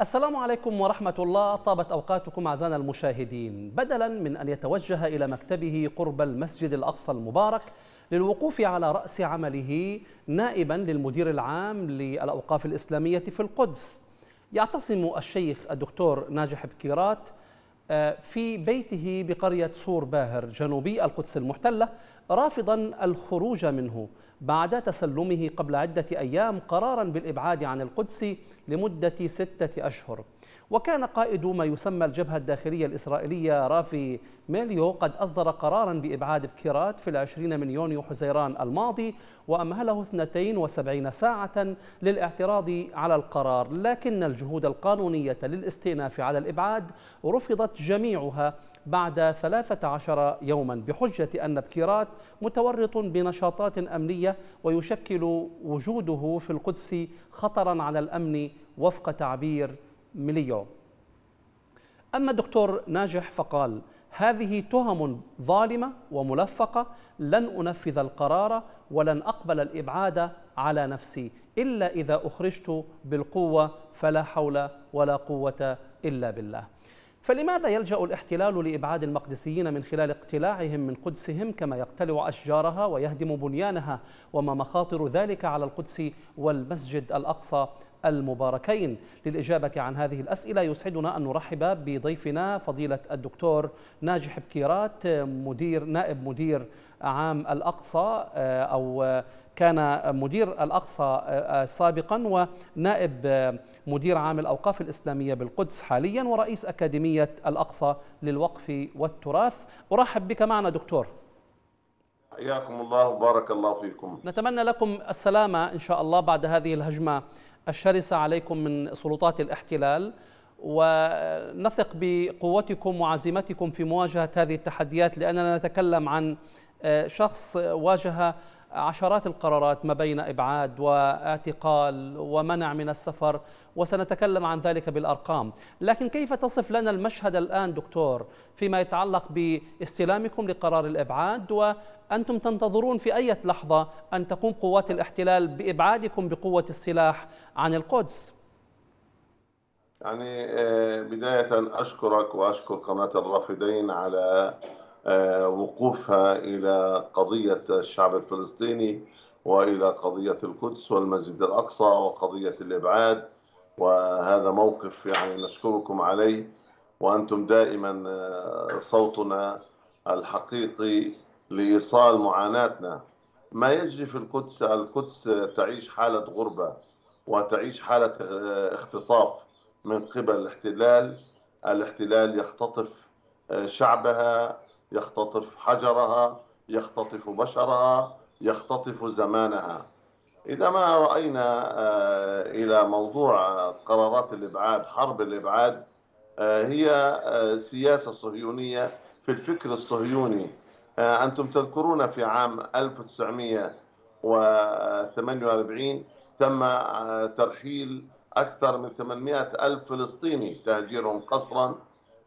السلام عليكم ورحمة الله. طابت أوقاتكم أعزائنا المشاهدين. بدلا من أن يتوجه إلى مكتبه قرب المسجد الأقصى المبارك للوقوف على رأس عمله نائبا للمدير العام للأوقاف الإسلامية في القدس. يعتصم الشيخ الدكتور ناجح بكيرات في بيته بقرية صور باهر جنوبي القدس المحتلة رافضا الخروج منه. بعد تسلمه قبل عدة أيام قرارا بالإبعاد عن القدس لمدة ستة أشهر. وكان قائد ما يسمى الجبهة الداخلية الإسرائيلية رافي ميليو قد أصدر قرارا بإبعاد بكيرات في العشرين من يونيو حزيران الماضي وأمهله 72 ساعة للاعتراض على القرار لكن الجهود القانونية للاستئناف على الإبعاد رفضت جميعها بعد 13 يوما بحجة أن بكيرات متورط بنشاطات أمنية ويشكل وجوده في القدس خطرا على الأمن وفق تعبير مليو أما الدكتور ناجح فقال هذه تهم ظالمة وملفقة لن أنفذ القرار ولن أقبل الإبعاد على نفسي إلا إذا أخرجت بالقوة فلا حول ولا قوة إلا بالله. فلماذا يلجأ الاحتلال لإبعاد المقدسيين من خلال اقتلاعهم من قدسهم كما يقتلع أشجارها ويهدم بنيانها وما مخاطر ذلك على القدس والمسجد الأقصى المباركين للإجابة عن هذه الأسئلة. يسعدنا أن نرحب بضيفنا فضيلة الدكتور ناجح بكيرات مدير نائب مدير عام الأقصى أو كان مدير الأقصى سابقا ونائب مدير عام الأوقاف الإسلامية بالقدس حاليا ورئيس أكاديمية الأقصى للوقف والتراث. أرحب بك معنا دكتور. حياكم الله وبارك الله فيكم. نتمنى لكم السلامة إن شاء الله بعد هذه الهجمة الشرسة عليكم من سلطات الاحتلال ونثق بقوتكم وعزيمتكم في مواجهة هذه التحديات لأننا نتكلم عن شخص واجه عشرات القرارات ما بين إبعاد واعتقال ومنع من السفر وسنتكلم عن ذلك بالأرقام، لكن كيف تصف لنا المشهد الآن دكتور فيما يتعلق باستلامكم لقرار الإبعاد وأنتم تنتظرون في أي لحظة أن تقوم قوات الاحتلال بإبعادكم بقوة السلاح عن القدس؟ يعني بداية أشكرك وأشكر قناة الرافدين على وقوفها إلى قضية الشعب الفلسطيني وإلى قضية القدس والمسجد الأقصى وقضية الإبعاد وهذا موقف يعني نشكركم عليه. وأنتم دائما صوتنا الحقيقي لإيصال معاناتنا. ما يجري في القدس القدس تعيش حالة غربة وتعيش حالة اختطاف من قبل الاحتلال. الاحتلال يختطف شعبها يختطف حجرها يختطف بشرها يختطف زمانها. إذا ما رأينا إلى موضوع قرارات الإبعاد حرب الإبعاد هي سياسة صهيونية في الفكر الصهيوني. أنتم تذكرون في عام 1948 تم ترحيل أكثر من 800 ألف فلسطيني تهجيرهم قسرا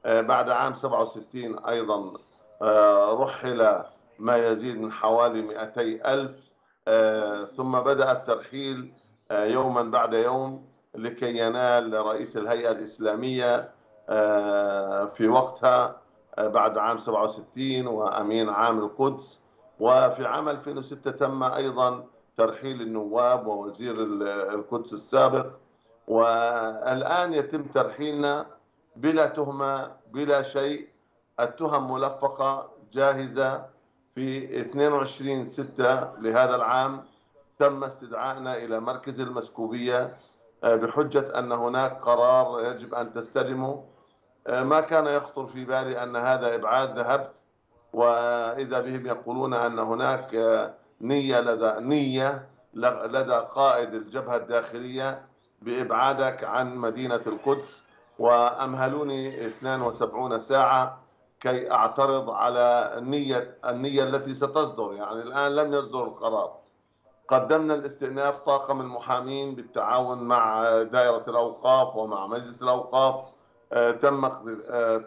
بعد عام 67 أيضا. رحل ما يزيد من حوالي 200 ألف. ثم بدأ الترحيل يوما بعد يوم لكي ينال رئيس الهيئة الإسلامية في وقتها بعد عام 67 وأمين عام القدس. وفي عام 2006 تم أيضا ترحيل النواب ووزير القدس السابق. والآن يتم ترحيلنا بلا تهمة بلا شيء. التهم ملفقة جاهزة في 22 6 لهذا العام تم استدعائنا إلى مركز المسكوبية بحجة أن هناك قرار يجب أن تستلمه. ما كان يخطر في بالي أن هذا إبعاد ذهبت وإذا بهم يقولون أن هناك نية لدى نية لدى قائد الجبهة الداخلية بإبعادك عن مدينة القدس وأمهلوني 72 ساعة كي أعترض على النية النية التي ستصدر. يعني الآن لم يصدر القرار. قدمنا الاستئناف طاقم المحامين بالتعاون مع دائرة الأوقاف ومع مجلس الأوقاف. تم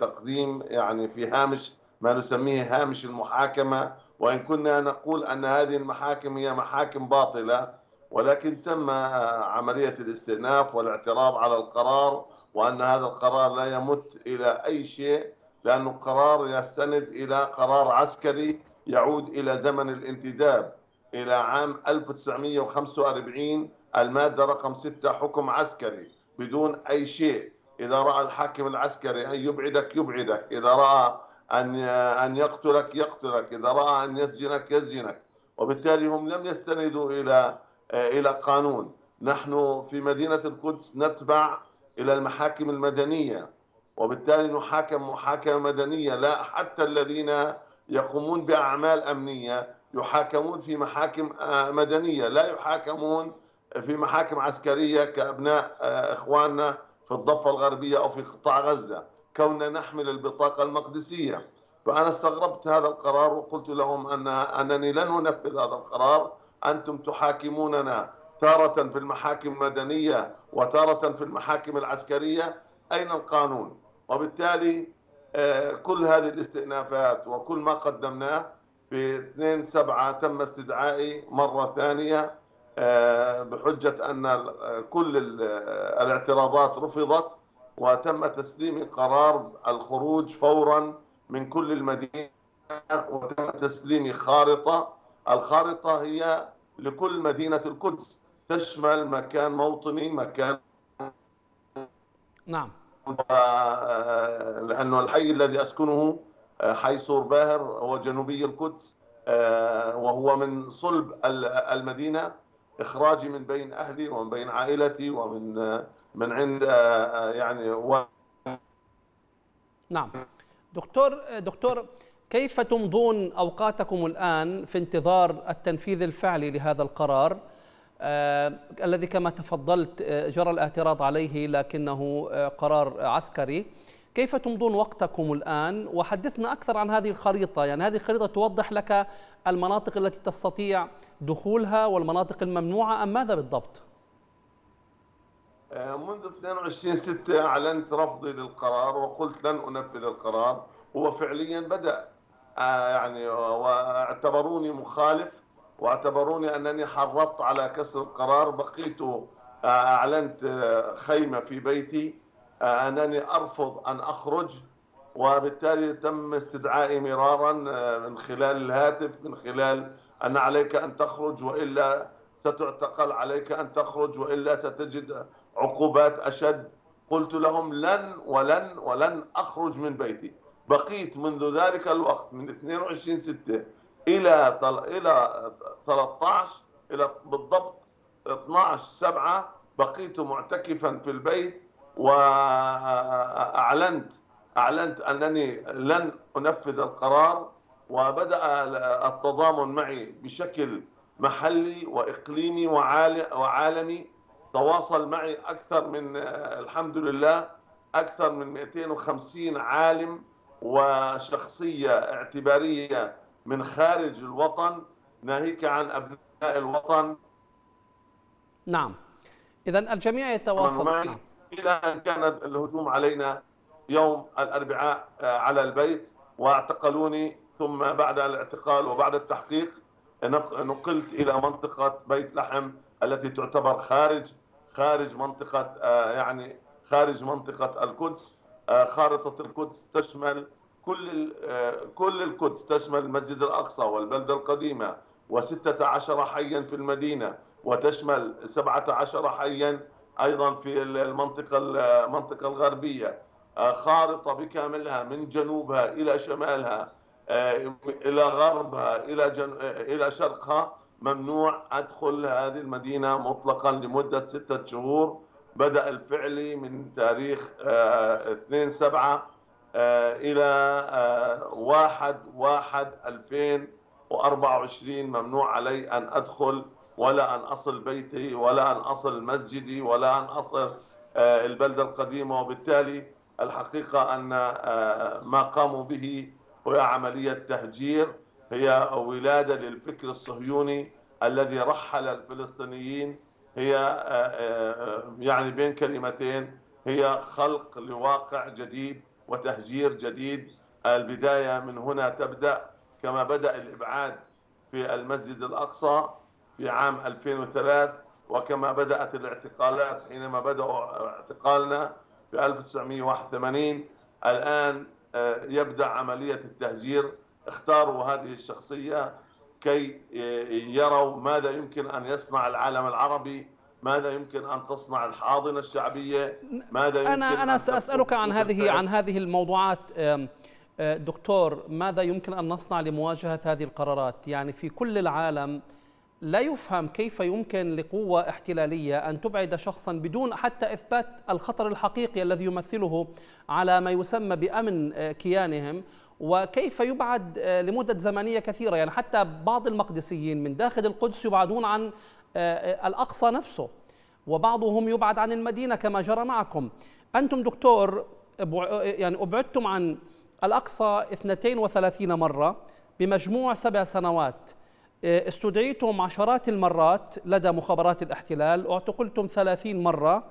تقديم يعني في هامش ما نسميه هامش المحاكمة. وإن كنا نقول أن هذه المحاكم هي محاكم باطلة ولكن تم عملية الاستئناف والاعتراض على القرار وأن هذا القرار لا يمت إلى أي شيء. لأنه قرار يستند إلى قرار عسكري يعود إلى زمن الانتداب. إلى عام 1945 المادة رقم 6 حكم عسكري بدون أي شيء. إذا رأى الحاكم العسكري أن يبعدك يبعدك. إذا رأى أن أن يقتلك يقتلك. إذا رأى أن يسجنك يسجنك. وبالتالي هم لم يستندوا إلى إلى قانون. نحن في مدينة القدس نتبع إلى المحاكم المدنية. وبالتالي نحاكم محاكمة مدنية لا حتى الذين يقومون بأعمال أمنية يحاكمون في محاكم آه، مدنية لا يحاكمون في محاكم عسكرية كأبناء آه، إخواننا في الضفة الغربية أو في قطاع غزة كوننا نحمل البطاقة المقدسية. فأنا استغربت هذا القرار وقلت لهم أن أنني لن أنفذ هذا القرار. أنتم تحاكموننا تارة في المحاكم المدنية وتارة في المحاكم العسكرية. أين القانون؟ وبالتالي آه، كل هذه الاستئنافات وكل ما قدمناه في 2 7 تم استدعائي مرة ثانية آه، بحجة أن كل الاعتراضات رفضت وتم تسليم قرار الخروج فورا من كل المدينة وتم تسليم خارطة. الخارطة هي لكل مدينة القدس تشمل مكان موطني مكان نعم. لأنه الحي الذي أسكنه حي سور باهر هو جنوبي القدس وهو من صلب المدينة إخراجي من بين أهلي ومن بين عائلتي ومن من عند يعني و... نعم. دكتور دكتور كيف تمضون أوقاتكم الآن في انتظار التنفيذ الفعلي لهذا القرار؟ آه الذي كما تفضلت آه جرى الاعتراض عليه لكنه آه قرار عسكري. كيف تمضون وقتكم الآن؟ وحدثنا أكثر عن هذه الخريطة. يعني هذه الخريطة توضح لك المناطق التي تستطيع دخولها والمناطق الممنوعة أم ماذا بالضبط؟ آه، منذ 22 6 أعلنت رفضي للقرار وقلت لن أنفذ القرار. هو فعليا بدأ آه، يعني واعتبروني مخالف. واعتبروني أنني حرضت على كسر القرار بقيت آه، أعلنت خيمة في بيتي أنني أرفض أن أخرج وبالتالي تم استدعائي مرارا من خلال الهاتف من خلال أن عليك أن تخرج وإلا ستعتقل عليك أن تخرج وإلا ستجد عقوبات أشد. قلت لهم لن ولن ولن أخرج من بيتي. بقيت منذ ذلك الوقت من 22 6 إلى إلى 13 إلى بالضبط 12 7 بقيت معتكفا في البيت وأعلنت أعلنت أنني لن أنفذ القرار وبدأ التضامن معي بشكل محلي وإقليمي وعالمي. تواصل معي أكثر من الحمد لله أكثر من 250 عالم وشخصية اعتبارية من خارج الوطن ناهيك عن أبناء الوطن. نعم. إذا الجميع يتواصل معي إلى أن كان الهجوم علينا يوم الأربعاء على البيت واعتقلوني ثم بعد الاعتقال وبعد التحقيق نقلت إلى منطقة بيت لحم التي تعتبر خارج خارج منطقة آه، يعني خارج منطقة القدس آه، خارطة القدس تشمل كل آه، كل القدس تشمل المسجد الأقصى والبلدة القديمة وستة عشر حيا في المدينة وتشمل سبعة عشر حيا أيضا في المنطقة المنطقة الغربية. خارطة بكاملها من جنوبها إلى شمالها إلى غربها إلى جن... إلى شرقها. ممنوع أدخل هذه المدينة مطلقا لمدة ستة شهور. بدأ الفعلي من تاريخ 2 7 إلى 1 1 2024 ممنوع علي أن أدخل ولا أن أصل بيتي ولا أن أصل مسجدي ولا أن أصل آه، البلدة القديمة. وبالتالي الحقيقة أن آه، ما قاموا به هو عملية تهجير. هي ولادة للفكر الصهيوني الذي رحل الفلسطينيين. هي آه، يعني بين كلمتين هي خلق لواقع جديد. وتهجير جديد. البداية من هنا تبدأ كما بدأ الإبعاد في المسجد الأقصى في عام 2003 وكما بدأت الاعتقالات حينما بدأوا اعتقالنا في 1981 الآن آه، يبدأ عملية التهجير. اختاروا هذه الشخصية كي يروا ماذا يمكن أن يصنع العالم العربي ماذا يمكن أن تصنع الحاضنة الشعبية؟ ماذا يمكن أنا أنا سأسألك عن هذه عن هذه الموضوعات دكتور ماذا يمكن أن نصنع لمواجهة هذه القرارات؟ يعني في كل العالم لا يفهم كيف يمكن لقوة احتلالية أن تبعد شخصا بدون حتى إثبات الخطر الحقيقي الذي يمثله على ما يسمى بأمن كيانهم وكيف يبعد لمدة زمنية كثيرة. يعني حتى بعض المقدسيين من داخل القدس يبعدون عن الأقصى نفسه. وبعضهم يبعد عن المدينة كما جرى معكم. أنتم دكتور يعني أبعدتم عن الأقصى 32 مرة بمجموع سبع سنوات. استدعيتم عشرات المرات لدى مخابرات الاحتلال اعتقلتم 30 مرة.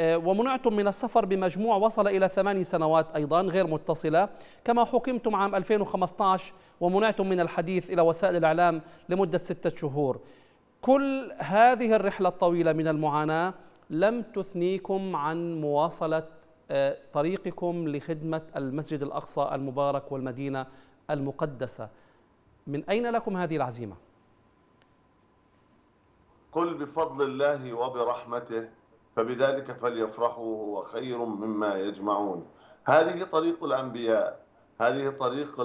ومنعتم من السفر بمجموع وصل إلى ثماني سنوات أيضا غير متصلة. كما حكمتم عام 2015 ومنعتم من الحديث إلى وسائل الإعلام لمدة ستة شهور. كل هذه الرحلة الطويلة من المعاناة لم تثنيكم عن مواصلة طريقكم لخدمة المسجد الأقصى المبارك والمدينة المقدسة. من أين لكم هذه العزيمة؟ قل بفضل الله وبرحمته فبذلك فليفرحوا هو خير مما يجمعون. هذه طريق الأنبياء هذه طريق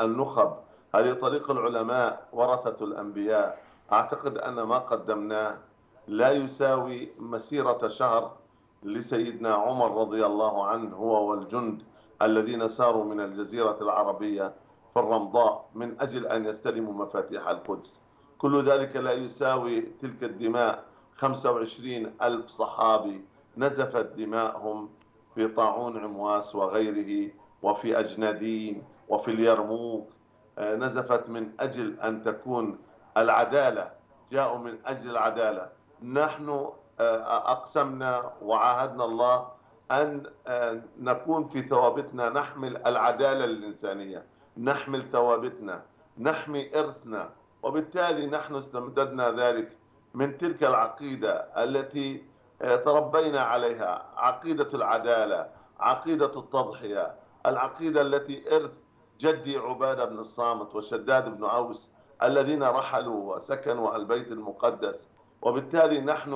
النخب هذه طريق العلماء ورثة الأنبياء. أعتقد أن ما قدمناه لا يساوي مسيرة شهر لسيدنا عمر رضي الله عنه هو والجند الذين ساروا من الجزيرة العربية في الرمضاء من أجل أن يستلموا مفاتيح القدس. كل ذلك لا يساوي تلك الدماء. 25 ألف صحابي نزفت دماءهم في طاعون عمواس وغيره وفي أجنادين وفي اليرموك. آه، نزفت من أجل أن تكون العدالة جاءوا من أجل العدالة. نحن آه، أقسمنا وعاهدنا الله أن آه، نكون في ثوابتنا نحمل العدالة الإنسانية نحمل ثوابتنا نحمي إرثنا. وبالتالي نحن استمددنا ذلك من تلك العقيدة التي آه، تربينا عليها. عقيدة العدالة عقيدة التضحية العقيدة التي إرث جدي عبادة بن الصامت وشداد بن أوس الذين رحلوا وسكنوا البيت المقدس. وبالتالي نحن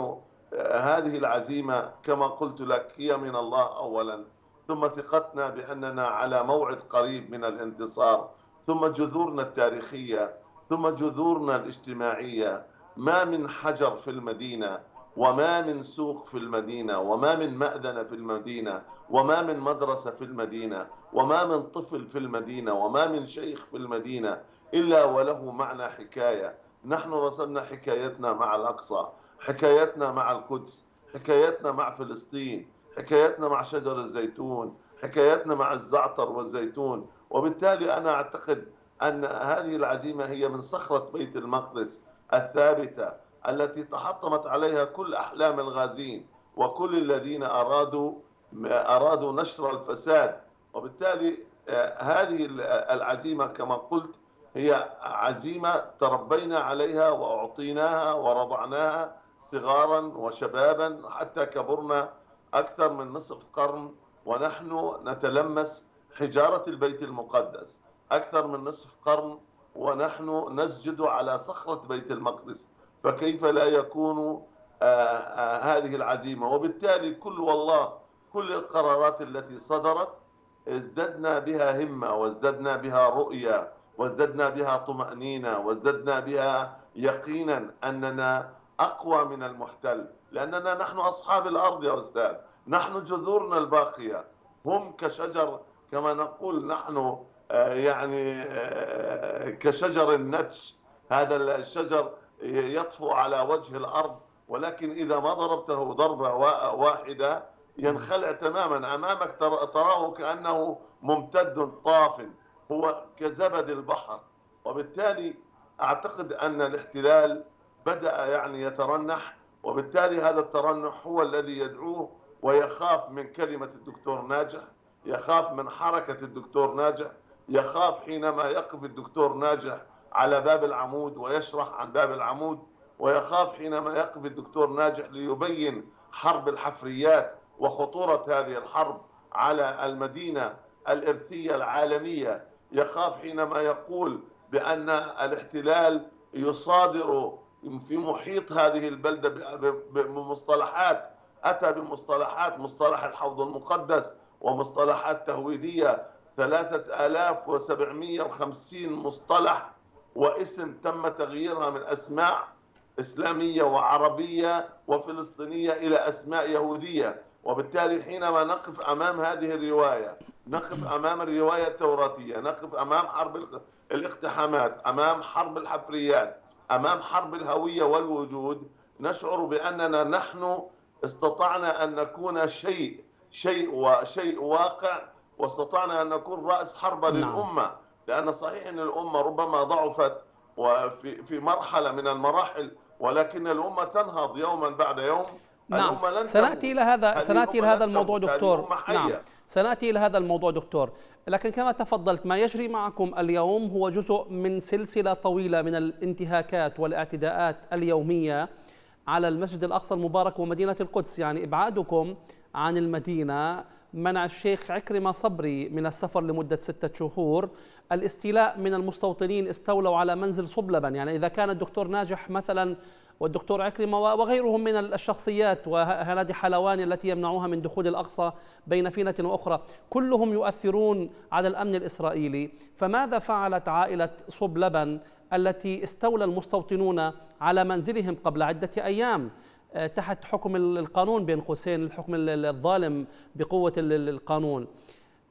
آه، هذه العزيمة كما قلت لك هي من الله أولا. ثم ثقتنا بأننا على موعد قريب من الانتصار. ثم جذورنا التاريخية. ثم جذورنا الاجتماعية. ما من حجر في المدينة وما من سوق في المدينة وما من مأذنة في المدينة وما من مدرسة في المدينة وما من طفل في المدينة وما من شيخ في المدينة. إلا وله معنى حكاية. نحن رسمنا حكايتنا مع الأقصى حكايتنا مع القدس حكايتنا مع فلسطين حكايتنا مع شجر الزيتون حكايتنا مع الزعتر والزيتون. وبالتالي أنا أعتقد أن هذه العزيمة هي من صخرة بيت المقدس الثابتة التي تحطمت عليها كل أحلام الغازين وكل الذين أرادوا أرادوا نشر الفساد. وبالتالي آه، هذه العزيمة كما قلت هي عزيمة تربينا عليها وأعطيناها ورضعناها صغارا وشبابا حتى كبرنا أكثر من نصف قرن ونحن نتلمس حجارة البيت المقدس أكثر من نصف قرن ونحن نسجد على صخرة بيت المقدس فكيف لا يكون آه، آه، هذه العزيمة؟ وبالتالي كل والله كل القرارات التي صدرت ازددنا بها همة وازددنا بها رؤية وازددنا بها طمأنينة وازددنا بها يقينا أننا أقوى من المحتل. لأننا نحن أصحاب الأرض يا أستاذ. نحن جذورنا الباقية. هم كشجر كما نقول نحن آه، يعني آه، كشجر النتش. هذا الشجر يطفو على وجه الأرض ولكن إذا ما ضربته ضربة واحدة ينخلع تماما. أمامك تراه كأنه ممتد طاف. هو كزبد البحر وبالتالي أعتقد أن الاحتلال بدأ يعني يترنح وبالتالي هذا الترنح هو الذي يدعوه ويخاف من كلمة الدكتور ناجح يخاف من حركة الدكتور ناجح يخاف حينما يقف الدكتور ناجح على باب العمود ويشرح عن باب العمود ويخاف حينما يقف الدكتور ناجح ليبين حرب الحفريات وخطورة هذه الحرب على المدينة الإرثية العالمية يخاف حينما يقول بأن الاحتلال يصادر في محيط هذه البلدة بمصطلحات أتى بمصطلحات مصطلح الحوض المقدس ومصطلحات تهويدية 3750 مصطلح واسم تم تغييرها من أسماء إسلامية وعربية وفلسطينية إلى أسماء يهودية. وبالتالي حينما نقف أمام هذه الرواية نقف أمام الرواية التوراتية نقف أمام حرب الاقتحامات أمام حرب الحفريات أمام حرب الهوية والوجود. نشعر بأننا نحن استطعنا أن نكون شيء شيء وشيء واقع واستطعنا أن نكون رأس حربة نعم. للأمة. لأن صحيح أن الأمة ربما ضعفت وفي في مرحلة من المراحل ولكن الأمة تنهض يوما بعد يوم. نعم. الأمة لن سنأتي إلى هذا سنأتي إلى هذا الموضوع دكتور. نعم. سنأتي إلى هذا الموضوع دكتور. لكن كما تفضلت ما يجري معكم اليوم هو جزء من سلسلة طويلة من الانتهاكات والاعتداءات اليومية على المسجد الأقصى المبارك ومدينة القدس. يعني إبعادكم عن المدينة منع الشيخ عكرمة صبري من السفر لمدة ستة شهور. الاستيلاء من المستوطنين استولوا على منزل صبلبا يعني إذا كان الدكتور ناجح مثلا والدكتور عكرمة وغيرهم من الشخصيات وهنادي حلواني التي يمنعوها من دخول الأقصى بين فينة وأخرى كلهم يؤثرون على الأمن الإسرائيلي. فماذا فعلت عائلة صبلبن التي استولى المستوطنون على منزلهم قبل عدة أيام؟ آه، تحت حكم القانون بين قوسين الحكم الظالم بقوة القانون.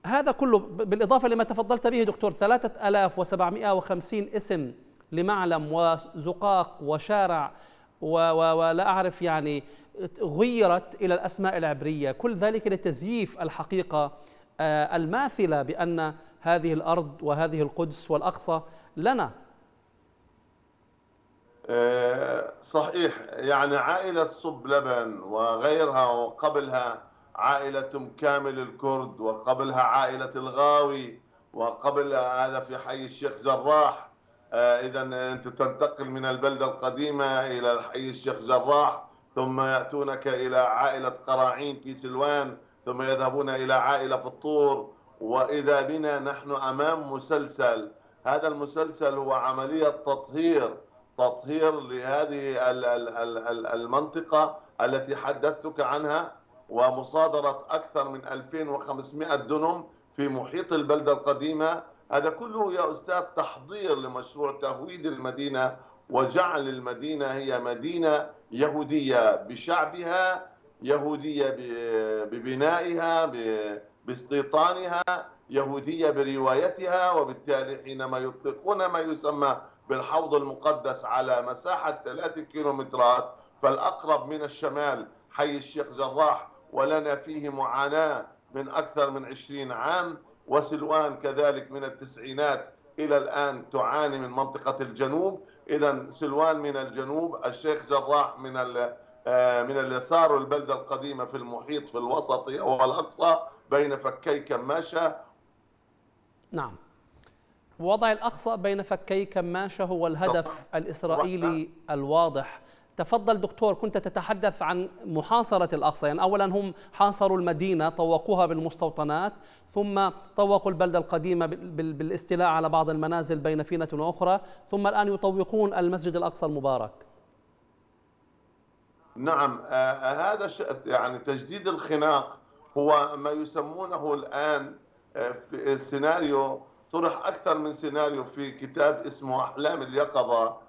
هذا كله بالإضافة لما تفضلت به دكتور 3750 اسم لمعلم وزقاق وشارع ولا أعرف يعني غيرت إلى الأسماء العبرية. كل ذلك لتزييف الحقيقة آه، الماثلة بأن هذه الأرض وهذه القدس والأقصى لنا. آه، صحيح. يعني عائلة صب لبن وغيرها وقبلها عائلة كامل الكرد وقبلها عائلة الغاوي وقبل هذا في حي الشيخ جراح. آه، إذا أنت تنتقل من البلدة القديمة إلى حي الشيخ جراح ثم يأتونك إلى عائلة قراعين في سلوان ثم يذهبون إلى عائلة في الطور. وإذا بنا نحن أمام مسلسل. هذا المسلسل هو عملية تطهير تطهير لهذه المنطقة التي حدثتك عنها ومصادرة أكثر من 2500 دنم في محيط البلدة القديمة. هذا كله يا أستاذ تحضير لمشروع تهويد المدينة وجعل المدينة هي مدينة يهودية بشعبها يهودية ببنائها باستيطانها يهودية بروايتها وبالتالي حينما يطلقون ما يسمى بالحوض المقدس على مساحة ثلاثة كيلومترات فالأقرب من الشمال حي الشيخ جراح ولنا فيه معاناة من أكثر من عشرين عام وسلوان كذلك من التسعينات إلى الآن تعاني من منطقة الجنوب. إذا سلوان من الجنوب الشيخ جراح من آه، من اليسار البلدة القديمة في المحيط في الوسط والأقصى بين فكي كماشة. نعم. وضع الأقصى بين فكي كماشة هو الهدف الإسرائيلي الواضح. تفضل دكتور كنت تتحدث عن محاصرة الأقصى يعني أولا هم حاصروا المدينة طوقوها بالمستوطنات ثم طوقوا البلدة القديمة بالاستيلاء على بعض المنازل بين فينة وأخرى ثم الآن يطوقون المسجد الأقصى المبارك. نعم آه هذا يعني تجديد الخناق هو ما يسمونه الآن آه في السيناريو طرح أكثر من سيناريو في كتاب اسمه أحلام اليقظة. آه،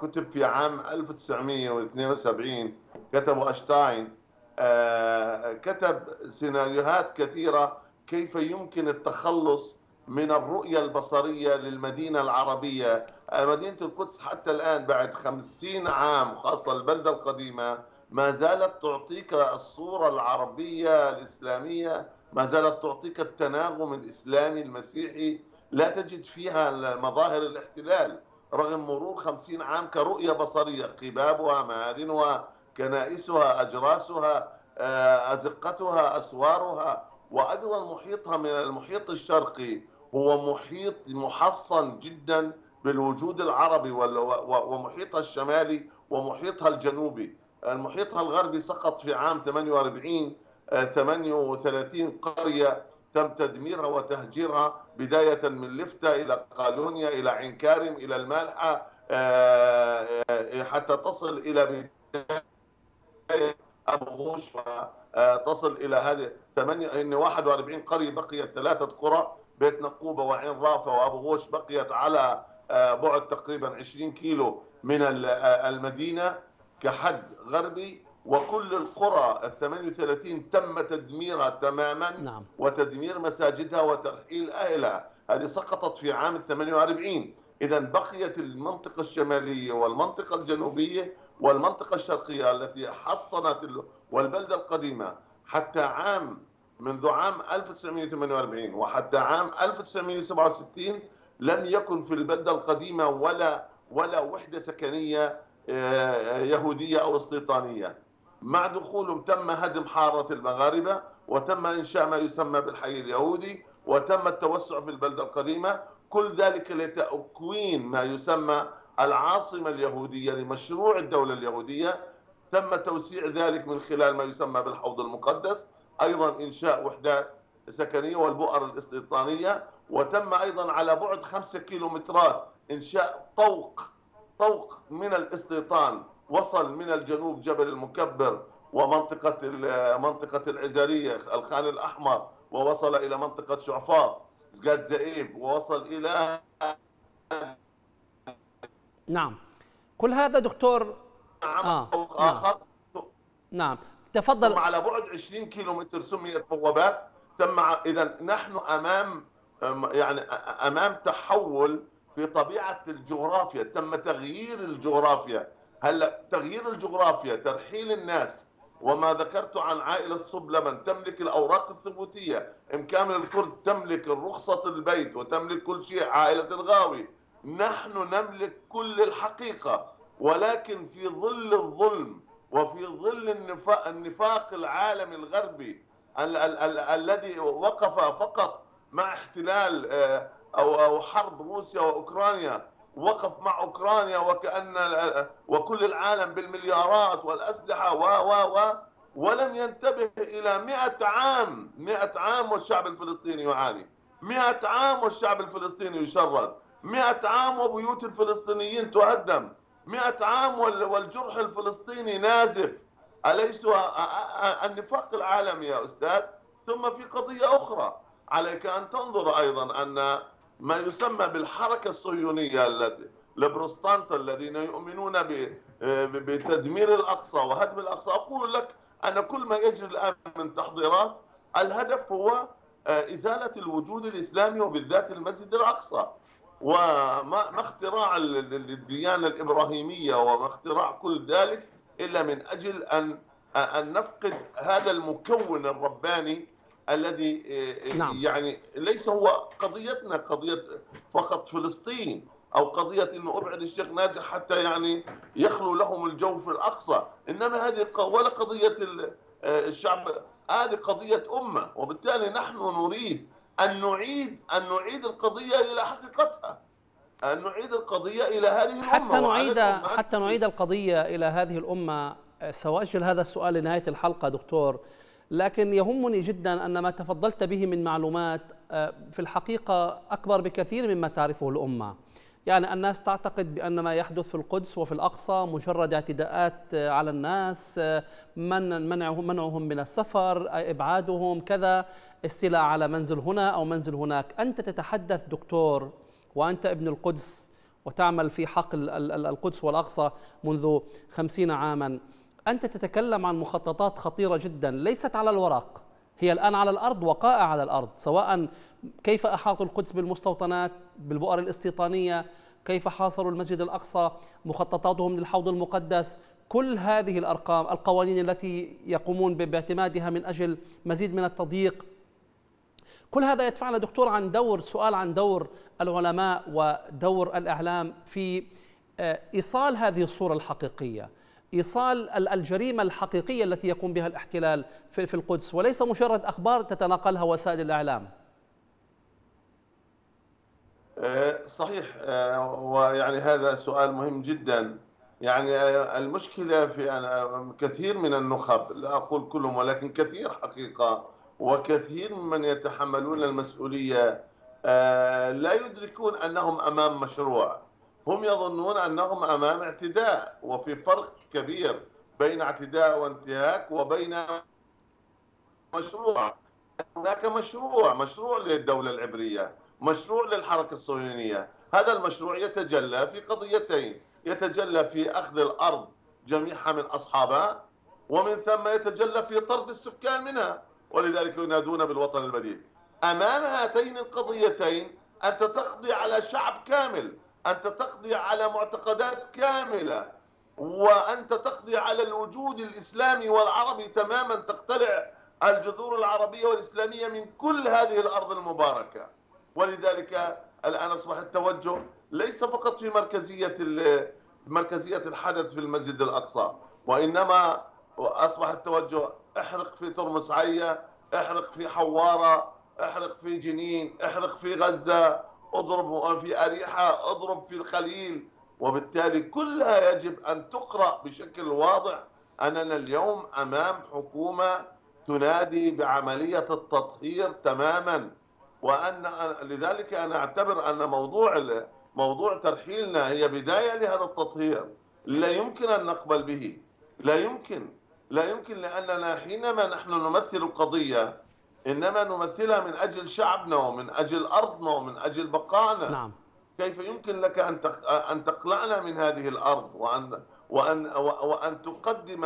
كتب في عام 1972 كتبه أشتاين آه، كتب سيناريوهات كثيرة كيف يمكن التخلص من الرؤية البصرية للمدينة العربية. آه، مدينة القدس حتى الآن بعد خمسين عام خاصة البلدة القديمة ما زالت تعطيك الصورة العربية الإسلامية ما زالت تعطيك التناغم الإسلامي المسيحي. لا تجد فيها مظاهر الاحتلال. رغم مرور خمسين عام كرؤية بصرية قبابها معادنها كنائسها أجراسها آه، أزقتها أسوارها وأيضا محيطها من المحيط الشرقي هو محيط محصن جدا بالوجود العربي ومحيطها الشمالي ومحيطها الجنوبي. المحيطها الغربي سقط في عام 48 38 قرية تم تدميرها وتهجيرها بداية من لفتة إلى قالونيا إلى عين كارم إلى المالحة حتى تصل إلى أبو غوش وتصل إلى هذه 8 إن 41 قرية بقيت ثلاثة قرى بيت نقوبة وعين رافة وأبو غوش بقيت على بعد تقريبا 20 كيلو من المدينة كحد غربي. وكل القرى ال 38 تم تدميرها تماما نعم. وتدمير مساجدها وترحيل أهلها. هذه سقطت في عام 48 اذا بقيت المنطقة الشمالية والمنطقة الجنوبية والمنطقة الشرقية التي حصنت والبلدة القديمة حتى عام منذ عام 1948 وحتى عام 1967 لم يكن في البلدة القديمة ولا ولا وحدة سكنية آه، يهودية أو استيطانيه مع دخولهم تم هدم حارة المغاربة وتم إنشاء ما يسمى بالحي اليهودي وتم التوسع في البلدة القديمة. كل ذلك لتكوين ما يسمى العاصمة اليهودية لمشروع الدولة اليهودية. تم توسيع ذلك من خلال ما يسمى بالحوض المقدس. أيضا إنشاء وحدات سكنية والبؤر الاستيطانية. وتم أيضا على بعد خمسة كيلومترات إنشاء طوق طوق من الاستيطان وصل من الجنوب جبل المكبر ومنطقة منطقة العزارية الخان الأحمر ووصل إلى منطقة شعفاط زقاد زئيب ووصل إلى نعم. كل هذا دكتور نعم. آه. آخر نعم. نعم. تفضل. على بعد 20 كيلو متر سميت بوابات تم إذا نحن أمام يعني أمام تحول في طبيعة الجغرافيا تم تغيير الجغرافيا. هلا تغيير الجغرافيا ترحيل الناس وما ذكرت عن عائلة صبلمن تملك الأوراق الثبوتية. إمكان الكرد تملك رخصة البيت وتملك كل شيء عائلة الغاوي. نحن نملك كل الحقيقة ولكن في ظل الظلم وفي ظل النفاق, النفاق العالمي الغربي ال ال ال الذي وقف فقط مع احتلال آه، أو حرب روسيا وأوكرانيا وقف مع أوكرانيا وكأن وكل العالم بالمليارات والأسلحة و و و ولم ينتبه إلى 100 عام 100 عام والشعب الفلسطيني يعاني. 100 عام والشعب الفلسطيني يشرد. 100 عام وبيوت الفلسطينيين تهدم. 100 عام والجرح الفلسطيني نازف. أليس النفاق العالمي يا أستاذ؟ ثم في قضية أخرى. عليك أن تنظر أيضا أن ما يسمى بالحركة الصهيونية التي البروستانت الذين يؤمنون بتدمير الأقصى وهدم الأقصى. أقول لك أن كل ما يجري الآن من تحضيرات الهدف هو آه، إزالة الوجود الإسلامي وبالذات المسجد الأقصى. وما اختراع الديانة الإبراهيمية وما اختراع كل ذلك إلا من أجل أن أن نفقد هذا المكون الرباني الذي آه، نعم. يعني ليس هو قضيتنا قضية فقط فلسطين أو قضية أنه أبعد الشيخ ناجح حتى يعني يخلو لهم الجو في الأقصى. إنما هذه ولا قضية آه، الشعب هذه قضية أمة. وبالتالي نحن نريد أن نعيد أن نعيد القضية إلى حقيقتها. أن نعيد القضية إلى هذه الأمة حتى نعيد حتى نعيد القضية إلى هذه الأمة. سأؤجل هذا السؤال لنهاية الحلقة دكتور لكن يهمني جدا أن ما تفضلت به من معلومات آه، في الحقيقة أكبر بكثير مما تعرفه الأمة. يعني الناس تعتقد بأن ما يحدث في القدس وفي الأقصى مجرد اعتداءات آه، على الناس آه، من منعهم, منعهم من السفر إبعادهم كذا استيلاء على منزل هنا أو منزل هناك. أنت تتحدث دكتور وأنت ابن القدس وتعمل في حقل القدس والأقصى منذ خمسين عاماً. أنت تتكلم عن مخططات خطيرة جدا ليست على الورق هي الآن على الأرض وقائع على الأرض سواء كيف أحاطوا القدس بالمستوطنات بالبؤر الاستيطانية كيف حاصروا المسجد الأقصى مخططاتهم للحوض المقدس. كل هذه الأرقام القوانين التي يقومون باعتمادها من أجل مزيد من التضييق. كل هذا يدفعنا دكتور عن دور سؤال عن دور العلماء ودور الإعلام في آه، إيصال هذه الصورة الحقيقية. إيصال الجريمة الحقيقية التي يقوم بها الاحتلال في القدس وليس مجرد أخبار تتناقلها وسائل الإعلام. آه، صحيح. آه، ويعني هذا سؤال مهم جدا. يعني المشكلة في أنا كثير من النخب لا أقول كلهم ولكن كثير حقيقة وكثير ممن يتحملون المسؤولية آه، لا يدركون أنهم أمام مشروع. هم يظنون أنهم أمام اعتداء وفي فرق كبير بين اعتداء وانتهاك وبين مشروع. هناك مشروع مشروع للدولة العبرية مشروع للحركة الصهيونية. هذا المشروع يتجلى في قضيتين. يتجلى في أخذ الأرض جميعها من أصحابها ومن ثم يتجلى في طرد السكان منها. ولذلك ينادون بالوطن البديل أمام هاتين القضيتين أنت تقضي على شعب كامل أنت تقضي على معتقدات كاملة. وأنت تقضي على الوجود الإسلامي والعربي تماما تقتلع الجذور العربية والإسلامية من كل هذه الأرض المباركة. ولذلك الآن أصبح التوجه ليس فقط في مركزية مركزية الحدث في المسجد الأقصى وإنما أصبح التوجه احرق في ترمس عية احرق في حوارة احرق في جنين احرق في غزة اضرب في أريحة اضرب في الخليل. وبالتالي كلها يجب أن تقرأ بشكل واضح أننا اليوم أمام حكومة تنادي بعملية التطهير تماما. وأن لذلك أنا أعتبر أن موضوع موضوع ترحيلنا هي بداية لهذا التطهير. لا يمكن أن نقبل به. لا يمكن. لا يمكن لأننا حينما نحن نمثل قضية إنما نمثلها من أجل شعبنا ومن أجل أرضنا ومن أجل بقائنا. نعم. كيف يمكن لك أن أن تقلعنا من هذه الأرض وأن وأن وأن تقدم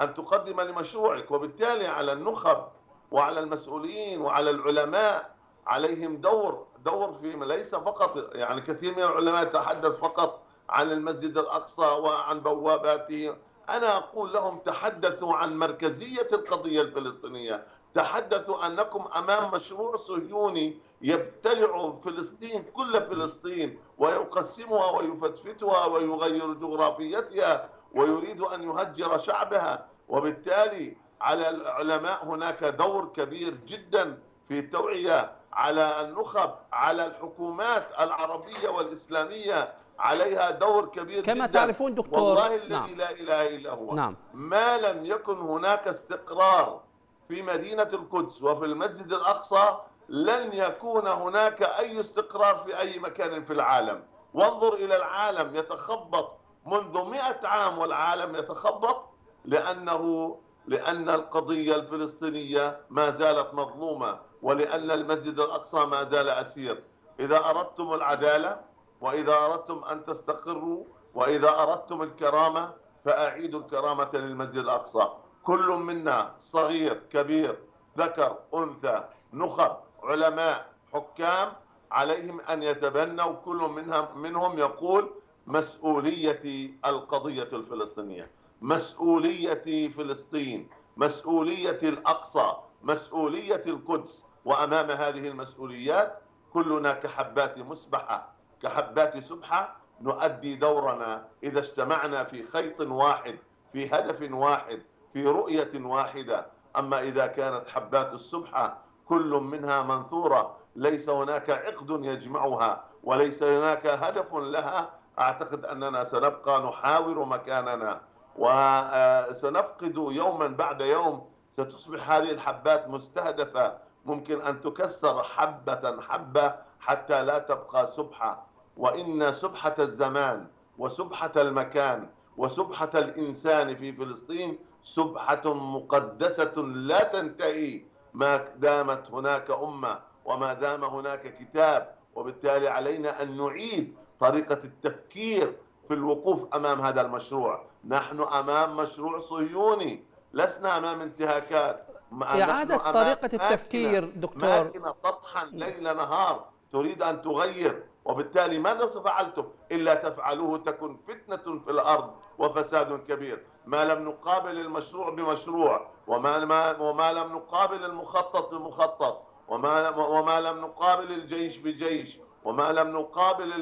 أن تقدم لمشروعك؟ وبالتالي على النخب وعلى المسؤولين وعلى العلماء عليهم دور دور في ليس فقط يعني كثير من العلماء يتحدث فقط عن المسجد الأقصى وعن بواباته أنا أقول لهم تحدثوا عن مركزية القضية الفلسطينية. تحدثوا أنكم أمام مشروع صهيوني يبتلع فلسطين كل فلسطين ويقسمها ويفتفتها ويغير جغرافيتها ويريد أن يهجر شعبها وبالتالي على العلماء هناك دور كبير جدا في التوعية على النخب على الحكومات العربية والإسلامية عليها دور كبير كما جدا تعرفون دكتور والله الذي نعم. لا إله إلا هو نعم. ما لم يكن هناك استقرار في مدينة القدس وفي المسجد الأقصى لن يكون هناك أي استقرار في أي مكان في العالم. وانظر إلى العالم يتخبط. منذ مئة عام والعالم يتخبط لأنه لأن القضية الفلسطينية ما زالت مظلومة ولأن المسجد الأقصى ما زال أسير. إذا أردتم العدالة وإذا أردتم أن تستقروا وإذا أردتم الكرامة فأعيدوا الكرامة للمسجد الأقصى. كل منا صغير كبير ذكر أنثى نخب علماء حكام عليهم أن يتبنوا كل منهم, منهم يقول مسؤولية القضية الفلسطينية مسؤولية فلسطين مسؤولية الأقصى مسؤولية القدس. وأمام هذه المسؤوليات كلنا كحبات مسبحة كحبات سبحة نؤدي دورنا إذا اجتمعنا في خيط واحد في هدف واحد في رؤية واحدة. أما إذا كانت حبات السبحة كل منها منثورة. ليس هناك عقد يجمعها وليس هناك هدف لها. أعتقد أننا سنبقى نحاور مكاننا. وسنفقد يوما بعد يوم. ستصبح هذه الحبات مستهدفة. ممكن أن تكسر حبة حبة حتى لا تبقى سبحة. وإن سبحة الزمان وسبحة المكان وسبحة الإنسان في فلسطين سبحة مقدسة لا تنتهي. ما دامت هناك أمة وما دام هناك كتاب وبالتالي علينا أن نعيد طريقة التفكير في الوقوف أمام هذا المشروع. نحن أمام مشروع صهيوني لسنا أمام انتهاكات. إعادة طريقة التفكير دكتور. ماكنة تطحن ليل نهار تريد أن تغير. وبالتالي ماذا فعلتم إلا تفعلوه تكن فتنة في الأرض وفساد كبير. ما لم نقابل المشروع بمشروع وما ما وما لم نقابل المخطط بمخطط وما وما لم نقابل الجيش بجيش وما لم نقابل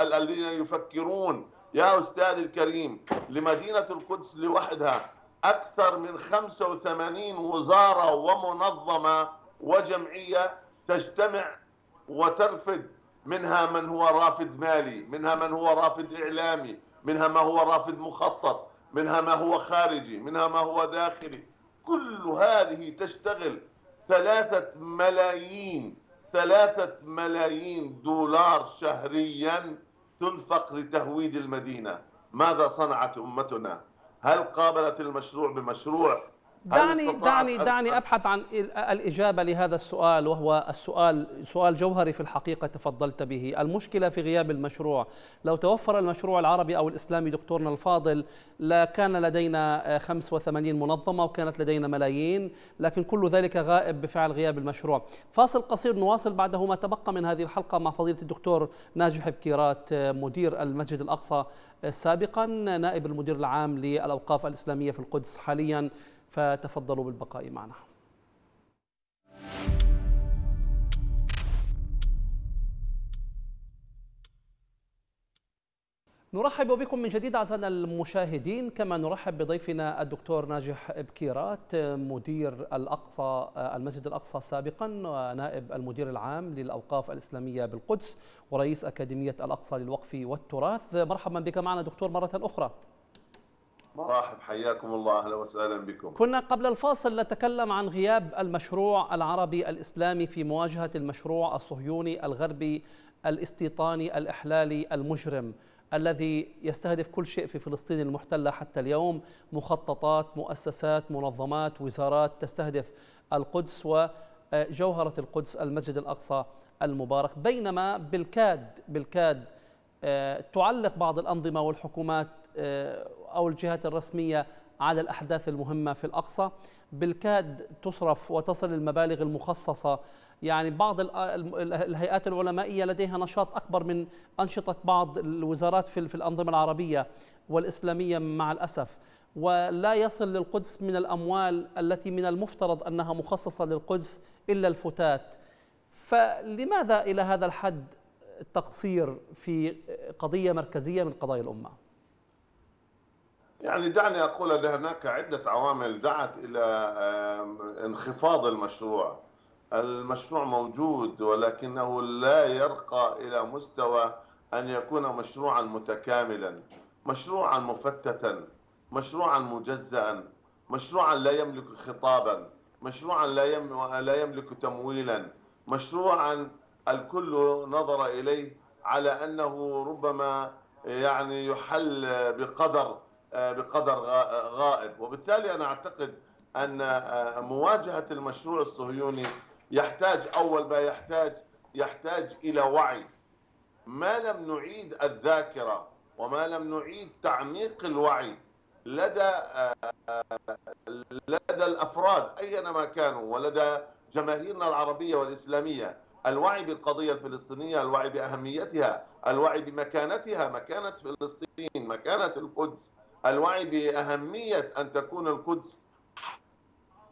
الذين يفكرون. يا أستاذ الكريم لمدينة القدس لوحدها أكثر من 85 وزارة ومنظمة وجمعية تجتمع وترفد منها من هو رافد مالي منها من هو رافد إعلامي منها ما هو رافد مخطط منها ما هو خارجي منها ما هو داخلي. كل هذه تشتغل ثلاثة ملايين ثلاثة ملايين دولار شهريا تنفق لتهويد المدينة. ماذا صنعت أمتنا؟ هل قابلت المشروع بمشروع؟ دعني دعني دعني أبحث عن الإجابة لهذا السؤال وهو السؤال سؤال جوهري في الحقيقة تفضلت به، المشكلة في غياب المشروع، لو توفر المشروع العربي أو الإسلامي دكتورنا الفاضل لكان لدينا 85 منظمة وكانت لدينا ملايين، لكن كل ذلك غائب بفعل غياب المشروع. فاصل قصير نواصل بعده ما تبقى من هذه الحلقة مع فضيلة الدكتور ناجح بكيرات مدير المسجد الأقصى سابقا نائب المدير العام للأوقاف الإسلامية في القدس حاليا. فتفضلوا بالبقاء معنا. نرحب بكم من جديد أعزائنا المشاهدين. كما نرحب بضيفنا الدكتور ناجح بكيرات مدير الأقصى المسجد الأقصى سابقا ونائب المدير العام للأوقاف الإسلامية بالقدس ورئيس أكاديمية الأقصى للوقف والتراث. مرحبا بك معنا دكتور مرة أخرى. مرحب حياكم الله أهلا وسهلا بكم. كنا قبل الفاصل نتكلم عن غياب المشروع العربي الإسلامي في مواجهة المشروع الصهيوني الغربي الاستيطاني الإحلالي المجرم الذي يستهدف كل شيء في فلسطين المحتلة حتى اليوم مخططات مؤسسات منظمات وزارات تستهدف القدس وجوهرة القدس المسجد الأقصى المبارك بينما بالكاد بالكاد تعلق بعض الأنظمة والحكومات أو الجهات الرسمية على الأحداث المهمة في الأقصى. بالكاد تصرف وتصل المبالغ المخصصة. يعني بعض الهيئات العلمائية لديها نشاط أكبر من أنشطة بعض الوزارات في الأنظمة العربية والإسلامية مع الأسف. ولا يصل للقدس من الأموال التي من المفترض أنها مخصصة للقدس إلا الفتات. فلماذا إلى هذا الحد التقصير في قضية مركزية من قضايا الأمة؟ يعني دعني أقول أن هناك عدة عوامل دعت إلى انخفاض المشروع. المشروع موجود ولكنه لا يرقى إلى مستوى أن يكون مشروعا متكاملا مشروعا مفتتا مشروعا مجزأ مشروعا لا يملك خطابا مشروعا لا لا يملك تمويلا. مشروعا الكل نظر إليه على أنه ربما يعني يحل بقدر بقدر غائب. وبالتالي أنا أعتقد أن مواجهة المشروع الصهيوني يحتاج أول ما يحتاج يحتاج إلى وعي. ما لم نعيد الذاكرة وما لم نعيد تعميق الوعي لدى لدى الأفراد أينما كانوا ولدى جماهيرنا العربية والإسلامية. الوعي بالقضية الفلسطينية الوعي بأهميتها الوعي بمكانتها مكانة فلسطين مكانة القدس. الوعي بأهمية أن تكون القدس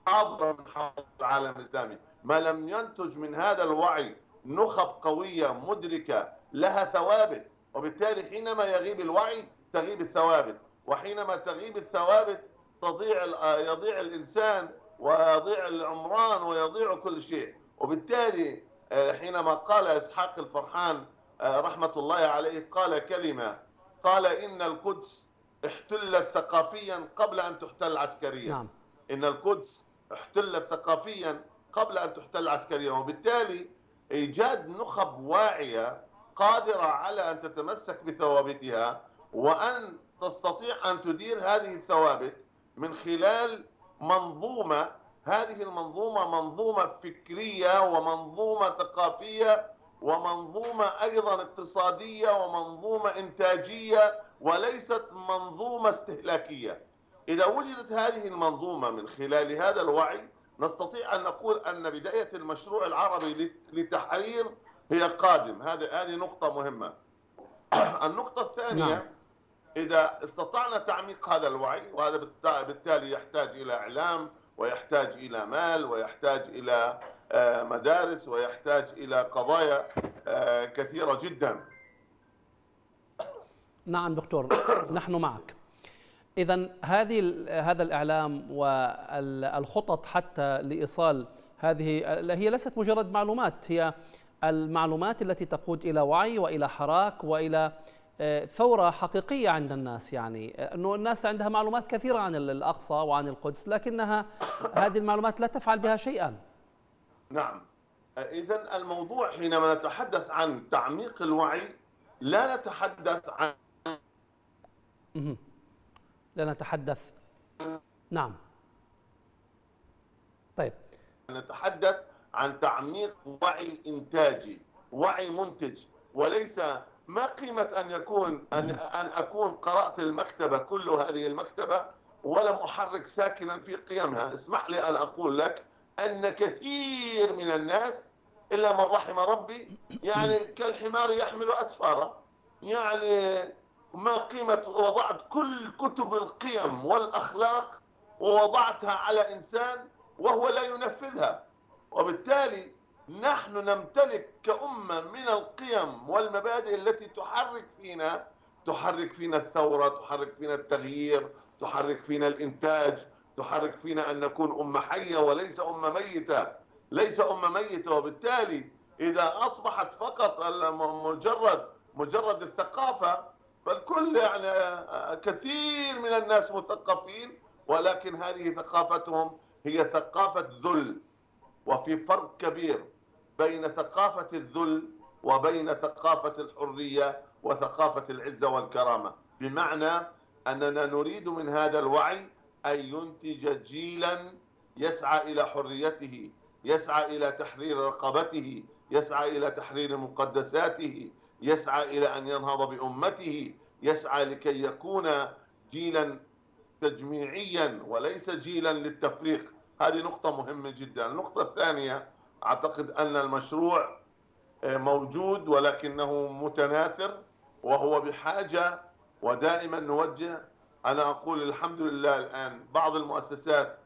حاضره من العالم الإسلامي. ما لم ينتج من هذا الوعي نخب قوية مدركة لها ثوابت وبالتالي حينما يغيب الوعي تغيب الثوابت وحينما تغيب الثوابت تضيع يضيع الإنسان ويضيع العمران ويضيع كل شيء. وبالتالي حينما قال إسحاق الفرحان رحمة الله عليه قال كلمة قال إن القدس احتلت ثقافيا قبل أن تحتل عسكريا. نعم. إن القدس احتلت ثقافيا قبل أن تحتل عسكريا. وبالتالي إيجاد نخب واعية قادرة على أن تتمسك بثوابتها وأن تستطيع أن تدير هذه الثوابت من خلال منظومة. هذه المنظومة منظومة فكرية ومنظومة ثقافية ومنظومة أيضا اقتصادية ومنظومة إنتاجية وليست منظومة استهلاكية. إذا وجدت هذه المنظومة من خلال هذا الوعي نستطيع أن نقول أن بداية المشروع العربي لتحرير هي قادم، هذه هذه نقطة مهمة. النقطة الثانية نعم. إذا استطعنا تعميق هذا الوعي وهذا بالتالي يحتاج إلى إعلام ويحتاج إلى مال ويحتاج إلى مدارس ويحتاج إلى قضايا كثيرة جدا نعم دكتور نحن معك. اذا هذه هذا الإعلام والخطط حتى لإيصال هذه هي ليست مجرد معلومات هي المعلومات التي تقود إلى وعي وإلى حراك وإلى آه، ثورة حقيقية عند الناس يعني. أنه الناس عندها معلومات كثيرة عن الأقصى وعن القدس لكنها هذه المعلومات لا تفعل بها شيئا. نعم. إذا الموضوع حينما نتحدث عن تعميق الوعي لا نتحدث عن لا نتحدث نعم. طيب. نتحدث عن تعميق وعي إنتاجي وعي منتج. وليس ما قيمة أن يكون أن, أن أكون قرأت المكتبة كل هذه المكتبة ولم أحرك ساكنا في قيمها. اسمح لي أن أقول لك أن كثير من الناس إلا من رحم ربي يعني كالحمار يحمل أسفارا يعني ما قيمة وضعت كل كتب القيم والأخلاق ووضعتها على إنسان وهو لا ينفذها. وبالتالي نحن نمتلك كأمة من القيم والمبادئ التي تحرك فينا تحرك فينا الثورة تحرك فينا التغيير تحرك فينا الإنتاج تحرك فينا أن نكون أمة حية وليس أمة ميتة ليس أمة ميتة. وبالتالي إذا أصبحت فقط مجرد مجرد الثقافة فالكل يعني كثير من الناس مثقفين ولكن هذه ثقافتهم هي ثقافة ذل وفي فرق كبير بين ثقافة الذل وبين ثقافة الحرية وثقافة العزة والكرامة. بمعنى أننا نريد من هذا الوعي أن ينتج جيلا يسعى إلى حريته يسعى إلى تحرير رقبته يسعى إلى تحرير مقدساته يسعى إلى أن ينهض بأمته يسعى لكي يكون جيلا تجميعيا وليس جيلا للتفريق. هذه نقطة مهمة جدا. النقطة الثانية أعتقد أن المشروع آه، موجود ولكنه متناثر وهو بحاجة ودائما نوجه أنا أقول الحمد لله الآن بعض المؤسسات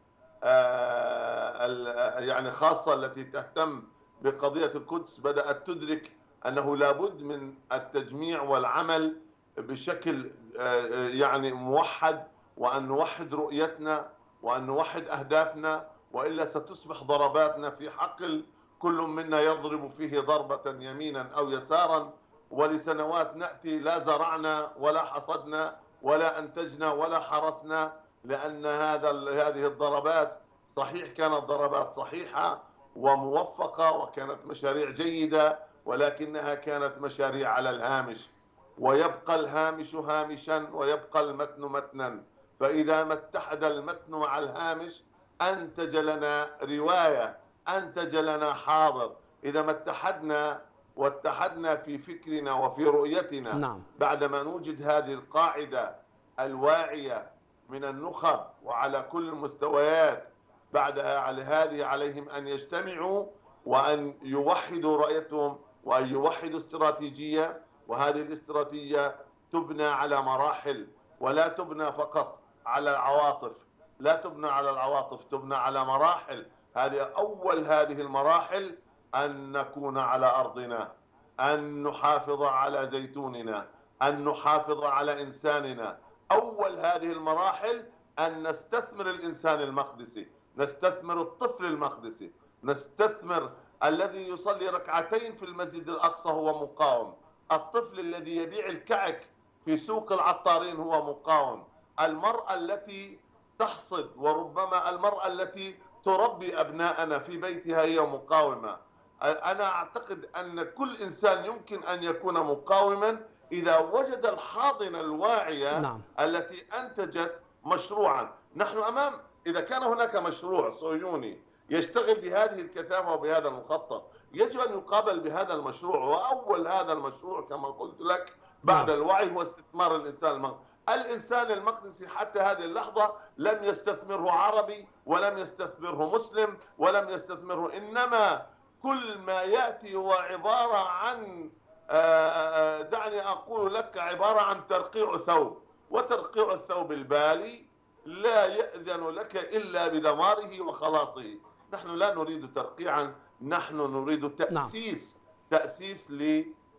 آه، يعني خاصة التي تهتم بقضية القدس بدأت تدرك أنه لابد من التجميع والعمل بشكل آه، يعني موحد وأن نوحد رؤيتنا وأن نوحد أهدافنا وإلا ستصبح ضرباتنا في حقل كل منا يضرب فيه ضربة يمينا أو يسارا. ولسنوات نأتي لا زرعنا ولا حصدنا ولا أنتجنا ولا حرثنا لأن هذا هذه الضربات صحيح كانت ضربات صحيحة وموفقة وكانت مشاريع جيدة ولكنها كانت مشاريع على الهامش. ويبقى الهامش هامشا ويبقى المتن متنا. فإذا ما اتحد المتن مع الهامش أنتج لنا رواية أنتج لنا حاضر. إذا ما اتحدنا واتحدنا في فكرنا وفي رؤيتنا نعم. بعدما نوجد هذه القاعدة الواعية من النخب وعلى كل المستويات بعد على هذه عليهم أن يجتمعوا وأن يوحدوا رؤيتهم وأن يوحدوا استراتيجية وهذه الاستراتيجية تبنى على مراحل ولا تبنى فقط على العواطف. لا تبنى على العواطف تبنى على مراحل. هذه أول هذه المراحل أن نكون على أرضنا أن نحافظ على زيتوننا أن نحافظ على إنساننا. أول هذه المراحل أن نستثمر الإنسان المقدسي نستثمر الطفل المقدسي نستثمر الذي يصلي ركعتين في المسجد الأقصى هو مقاوم. الطفل الذي يبيع الكعك في سوق العطارين هو مقاوم. المرأة التي تحصد وربما المرأة التي تربي أبناءنا في بيتها هي مقاومة. أنا أعتقد أن كل إنسان يمكن أن يكون مقاوما إذا وجد الحاضنة الواعية نعم. التي أنتجت مشروعا. نحن أمام إذا كان هناك مشروع صهيوني يشتغل بهذه الكثافة وبهذا المخطط. يجب أن يقابل بهذا المشروع وأول هذا المشروع كما قلت لك بعد نعم. الوعي هو استثمار الإنسان المقدسي الإنسان المقدسي حتى هذه اللحظة لم يستثمره عربي ولم يستثمره مسلم ولم يستثمره إنما كل ما يأتي هو عبارة عن آه، آه، دعني أقول لك عبارة عن ترقيع ثوب. وترقيع الثوب البالي لا يأذن لك إلا بدماره وخلاصه. نحن لا نريد ترقيعا نحن نريد. تأسيس نعم. تأسيس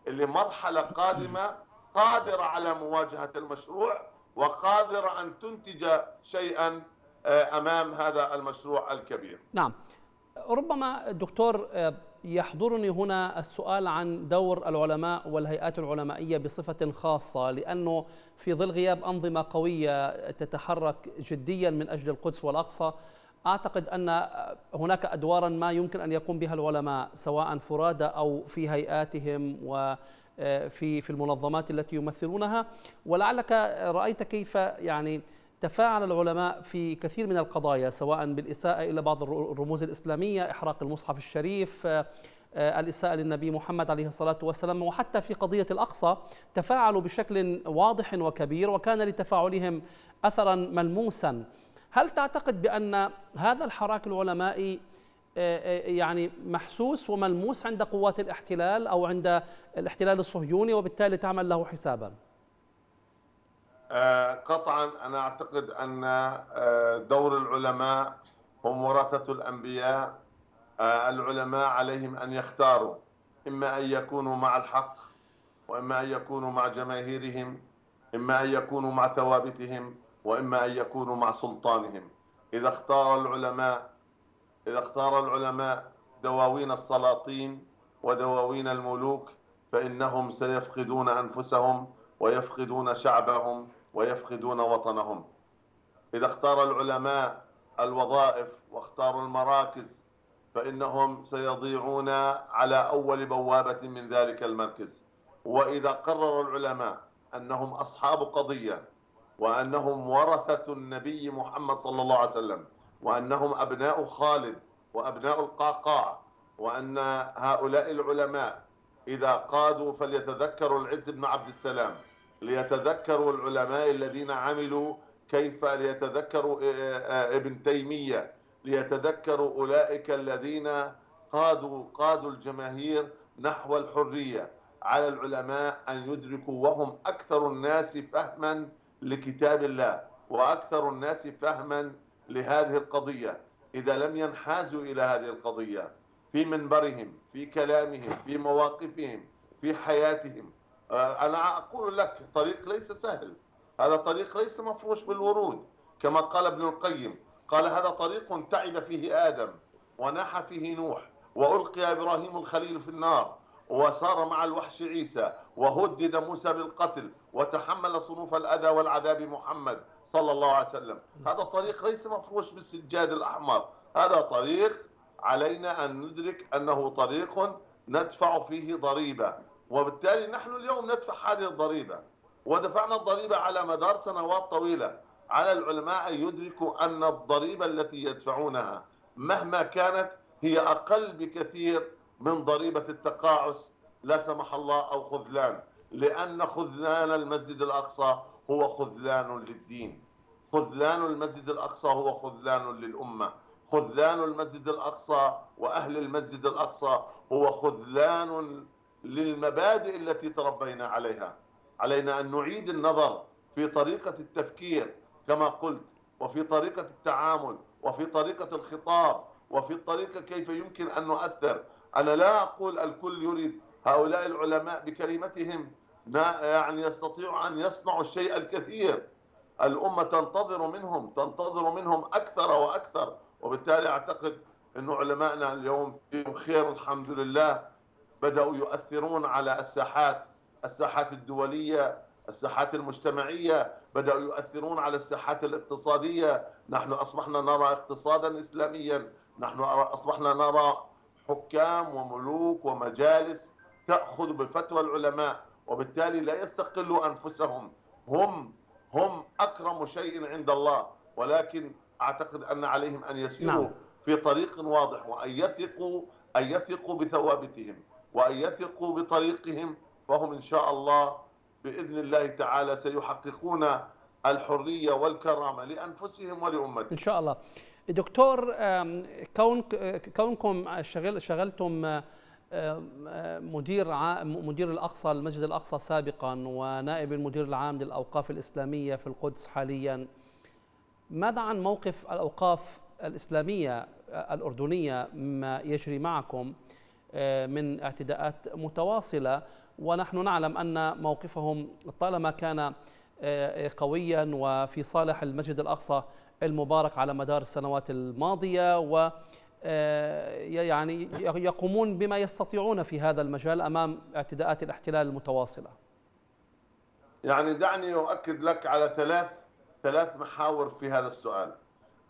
لمرحلة قادمة قادرة على مواجهة المشروع وقادرة أن تنتج شيئا آه، أمام هذا المشروع الكبير نعم ربما الدكتور يحضرني هنا السؤال عن دور العلماء والهيئات العلمائية بصفة خاصة لأنه في ظل غياب أنظمة قوية تتحرك جديا من أجل القدس والأقصى أعتقد أن هناك أدوارا ما يمكن أن يقوم بها العلماء سواء فرادى أو في هيئاتهم وفي في المنظمات التي يمثلونها. ولعلك رأيت كيف يعني تفاعل العلماء في كثير من القضايا سواء بالإساءة إلى بعض الرموز الإسلامية إحراق المصحف الشريف الإساءة للنبي محمد عليه الصلاة والسلام. وحتى في قضية الأقصى تفاعلوا بشكل واضح وكبير وكان لتفاعلهم أثرا ملموسا. هل تعتقد بأن هذا الحراك العلمائي يعني محسوس وملموس عند قوات الاحتلال أو عند الاحتلال الصهيوني وبالتالي تعمل له حساباً؟ قطعا أنا أعتقد أن دور العلماء هم ورثه الأنبياء العلماء عليهم أن يختاروا إما أن يكونوا مع الحق وإما أن يكونوا مع جماهيرهم إما أن يكونوا مع ثوابتهم وإما أن يكونوا مع سلطانهم. إذا اختار العلماء إذا اختار العلماء دواوين السلاطين ودواوين الملوك فإنهم سيفقدون أنفسهم ويفقدون شعبهم ويفقدون وطنهم. إذا اختار العلماء الوظائف واختاروا المراكز فإنهم سيضيعون على أول بوابة من ذلك المركز. وإذا قرر العلماء أنهم أصحاب قضية وأنهم ورثة النبي محمد صلى الله عليه وسلم وأنهم أبناء خالد وأبناء القعقاع وأن هؤلاء العلماء إذا قادوا فليتذكروا العز بن عبد السلام ليتذكروا العلماء الذين عملوا كيف ليتذكروا ابن تيمية ليتذكروا أولئك الذين قادوا قادوا الجماهير نحو الحرية. على العلماء أن يدركوا وهم أكثر الناس فهما لكتاب الله وأكثر الناس فهما لهذه القضية إذا لم ينحازوا إلى هذه القضية. في منبرهم في كلامهم في مواقفهم في حياتهم. أنا أقول لك طريق ليس سهل. هذا طريق ليس مفروش بالورود. كما قال ابن القيم قال هذا طريق تعب فيه آدم وناح فيه نوح وألقي إبراهيم الخليل في النار وصار مع الوحش عيسى وهدد موسى بالقتل وتحمل صنوف الأذى والعذاب محمد صلى الله عليه وسلم. هذا طريق ليس مفروش بالسجاد الأحمر. هذا طريق علينا أن ندرك أنه طريق ندفع فيه ضريبة. وبالتالي نحن اليوم ندفع هذه الضريبة. ودفعنا الضريبة على مدار سنوات طويلة. على العلماء أن يدركوا أن الضريبة التي يدفعونها مهما كانت هي أقل بكثير من ضريبة التقاعس لا سمح الله أو خذلان. لأن خذلان المسجد الأقصى هو خذلان للدين. خذلان المسجد الأقصى هو خذلان للأمة. خذلان المسجد الأقصى وأهل المسجد الأقصى هو خذلان للمبادئ التي تربينا عليها. علينا أن نعيد النظر في طريقة التفكير كما قلت وفي طريقة التعامل وفي طريقة الخطاب وفي الطريقة كيف يمكن أن نؤثر. أنا لا أقول الكل يريد هؤلاء العلماء بكلمتهم يعني يستطيعوا أن يصنعوا الشيء الكثير. الأمة تنتظر منهم تنتظر منهم أكثر وأكثر. وبالتالي أعتقد أن علمائنا اليوم فيهم خير الحمد لله. بدأوا يؤثرون على الساحات الساحات الدولية الساحات المجتمعية. بدأوا يؤثرون على الساحات الاقتصادية. نحن أصبحنا نرى اقتصادا إسلاميا. نحن أصبحنا نرى حكام وملوك ومجالس تأخذ بفتوى العلماء. وبالتالي لا يستقلوا أنفسهم. هم هم أكرم شيء عند الله. ولكن أعتقد أن عليهم أن يسيروا نعم. في طريق واضح وأن يثقوا أن يثقوا بثوابتهم وأن يثقوا بطريقهم. فهم إن شاء الله بإذن الله تعالى سيحققون الحرية والكرامة لأنفسهم ولأمتهم. إن شاء الله. دكتور كون كونكم شغل شغلتم مدير مدير الأقصى المسجد الأقصى سابقا ونائب المدير العام للأوقاف الإسلامية في القدس حاليا. ماذا عن موقف الأوقاف الإسلامية الأردنية مما يجري معكم من اعتداءات متواصلة؟ ونحن نعلم أن موقفهم طالما كان قويا وفي صالح المسجد الأقصى المبارك على مدار السنوات الماضية و يعني يقومون بما يستطيعون في هذا المجال أمام اعتداءات الاحتلال المتواصلة. يعني دعني أؤكد لك على ثلاث ثلاث محاور في هذا السؤال.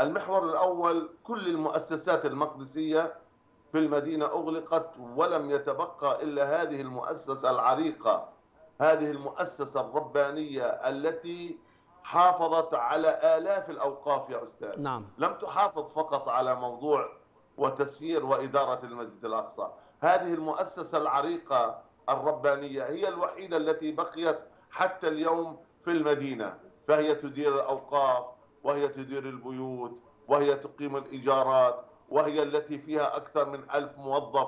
المحور الأول كل المؤسسات المقدسية في المدينة أغلقت ولم يتبقى إلا هذه المؤسسة العريقة هذه المؤسسة الربانية التي حافظت على آلاف الأوقاف يا أستاذ. نعم. لم تحافظ فقط على موضوع وتسيير وإدارة المسجد الأقصى. هذه المؤسسة العريقة الربانية هي الوحيدة التي بقيت حتى اليوم في المدينة. فهي تدير الأوقاف وهي تدير البيوت وهي تقيم الإيجارات وهي التي فيها أكثر من ألف موظف.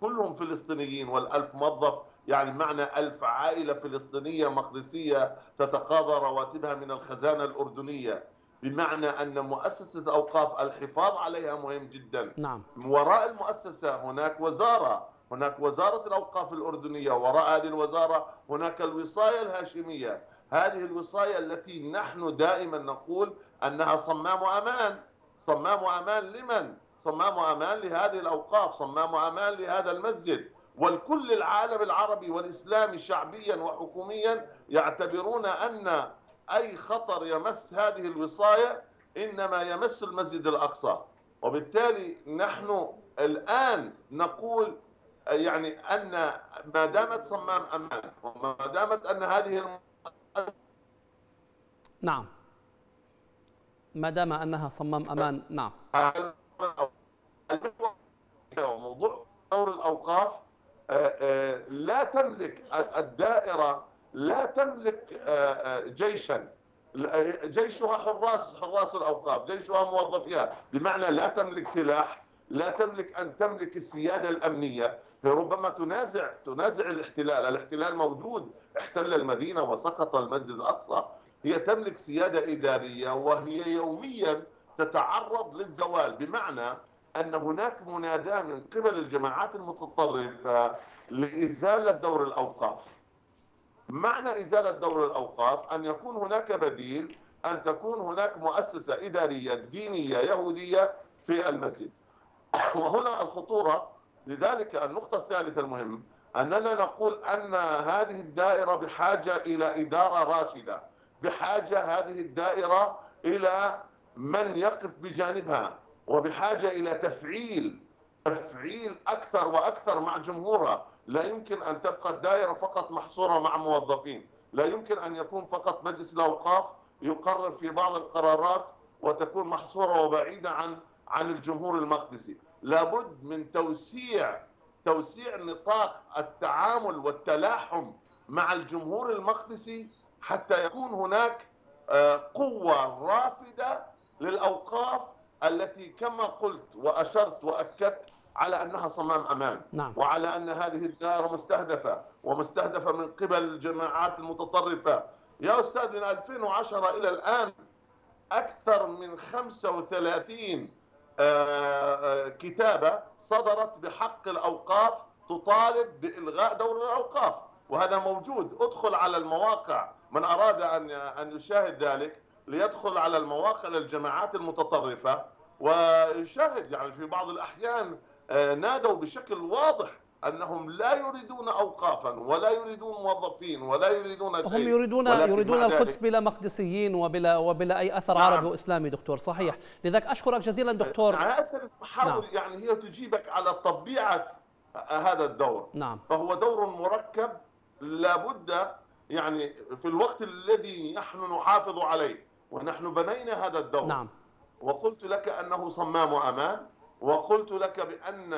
كلهم فلسطينيين والألف موظف يعني معنى ألف عائلة فلسطينية مقدسية تتقاضى رواتبها من الخزانة الأردنية. بمعنى أن مؤسسة أوقاف الحفاظ عليها مهم جدا. نعم. وراء المؤسسة هناك وزارة. هناك وزارة الأوقاف الأردنية. وراء هذه الوزارة هناك الوصاية الهاشمية. هذه الوصاية التي نحن دائما نقول أنها صمام أمان. صمام أمان لمن؟ صمام أمان لهذه الأوقاف. صمام أمان لهذا المسجد. والكل العالم العربي والإسلامي شعبيا وحكوميا يعتبرون أن أي خطر يمس هذه الوصاية إنما يمس المسجد الأقصى. وبالتالي نحن الآن نقول يعني أن ما دامت صمام أمان وما دامت أن هذه نعم. ما دام أنها صمام أمان نعم. موضوع دور الأوقاف آه، آه، لا تملك الدائرة لا تملك آه، جيشا. جيشها حراس حراس الأوقاف جيشها موظفيها بمعنى لا تملك سلاح لا تملك أن تملك السيادة الأمنية. ربما تنازع تنازع الاحتلال. الاحتلال موجود احتل المدينة وسقط المسجد الأقصى. هي تملك سيادة إدارية وهي يوميا تتعرض للزوال. بمعنى أن هناك مناداة من قبل الجماعات المتطرفة لإزالة دور الأوقاف. معنى إزالة دور الأوقاف أن يكون هناك بديل أن تكون هناك مؤسسة إدارية دينية يهودية في المسجد. وهنا الخطورة لذلك النقطة الثالثة المهم أننا نقول أن هذه الدائرة بحاجة إلى إدارة راشدة بحاجة هذه الدائرة إلى من يقف بجانبها وبحاجة إلى تفعيل تفعيل أكثر وأكثر مع جمهورها. لا يمكن أن تبقى الدائرة فقط محصورة مع موظفين. لا يمكن أن يكون فقط مجلس الأوقاف يقرر في بعض القرارات وتكون محصورة وبعيدة عن عن الجمهور المقدسي. لابد من توسيع توسيع نطاق التعامل والتلاحم مع الجمهور المقدسي حتى يكون هناك آه، قوة رافدة للأوقاف التي كما قلت وأشرت وأكدت على أنها صمام أمان. نعم. وعلى أن هذه الدائرة مستهدفة ومستهدفة من قبل الجماعات المتطرفة. يا أستاذ من 2010 إلى الآن أكثر من 35 آه، آه، كتابة صدرت بحق الأوقاف تطالب بإلغاء دور الأوقاف. وهذا موجود. ادخل على المواقع. من أراد أن أن يشاهد ذلك ليدخل على المواقع للجماعات المتطرفة ويشاهد يعني في بعض الأحيان نادوا بشكل واضح أنهم لا يريدون اوقافا ولا يريدون موظفين ولا يريدون شيء هم يريدون يريدون القدس بلا مقدسيين وبلا وبلا أي أثر نعم. عربي وإسلامي دكتور. صحيح. لذلك أشكرك جزيلا دكتور. هذه المحاور نعم. يعني هي تجيبك على طبيعه هذا الدور. نعم. فهو دور مركب لابد يعني في الوقت الذي نحن نحافظ عليه ونحن بنينا هذا الدور. نعم. وقلت لك أنه صمام أمان. وقلت لك بأن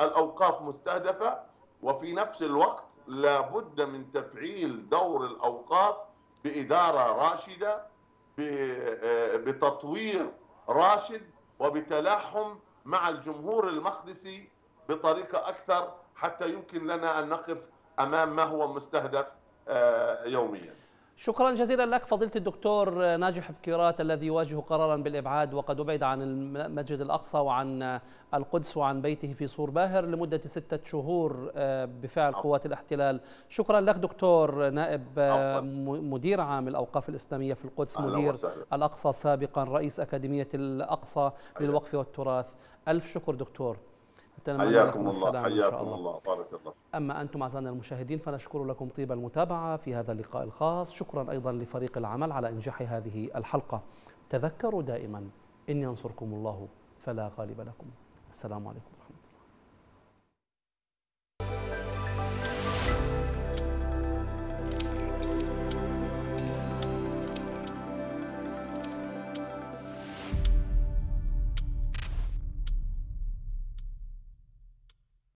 الأوقاف مستهدفة وفي نفس الوقت لابد من تفعيل دور الأوقاف بإدارة راشدة بتطوير راشد وبتلاحم مع الجمهور المقدسي بطريقة أكثر حتى يمكن لنا أن نقف أمام ما هو مستهدف يوميا. شكرا جزيلا لك فضيلة الدكتور ناجح بكيرات الذي يواجه قرارا بالإبعاد وقد أبعد عن المسجد الأقصى وعن القدس وعن بيته في صور باهر لمدة ستة شهور بفعل قوات الاحتلال. شكرا لك دكتور نائب مدير عام الأوقاف الإسلامية في القدس مدير الأقصى سابقا رئيس أكاديمية الأقصى للوقف والتراث. ألف شكر دكتور. حياكم الله حياكم الله. الله. بارك الله أما أنتم أعزائنا المشاهدين فنشكر لكم طيب المتابعة في هذا اللقاء الخاص. شكرا أيضا لفريق العمل على إنجاح هذه الحلقة. تذكروا دائما إن ينصركم الله فلا غالب لكم. السلام عليكم.